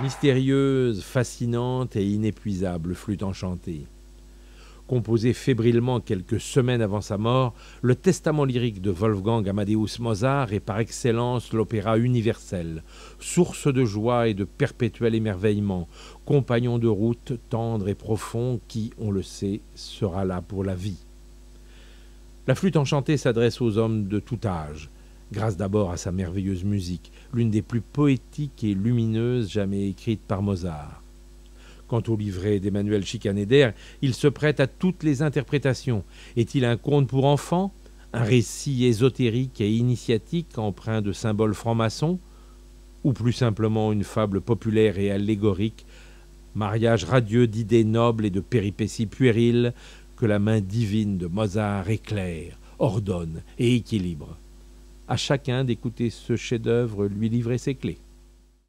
Mystérieuse, fascinante et inépuisable flûte enchantée. Composé fébrilement quelques semaines avant sa mort, le testament lyrique de Wolfgang Amadeus Mozart est par excellence l'opéra universel, source de joie et de perpétuel émerveillement, compagnon de route tendre et profond qui, on le sait, sera là pour la vie. La flûte enchantée s'adresse aux hommes de tout âge, grâce d'abord à sa merveilleuse musique, l'une des plus poétiques et lumineuses jamais écrites par Mozart. Quant au livret d'Emmanuel Chicaneder, il se prête à toutes les interprétations. Est-il un conte pour enfants Un récit ésotérique et initiatique empreint de symboles francs-maçons Ou plus simplement une fable populaire et allégorique Mariage radieux d'idées nobles et de péripéties puériles que la main divine de Mozart éclaire, ordonne et équilibre? À chacun d'écouter ce chef-d'œuvre lui livrer ses clés.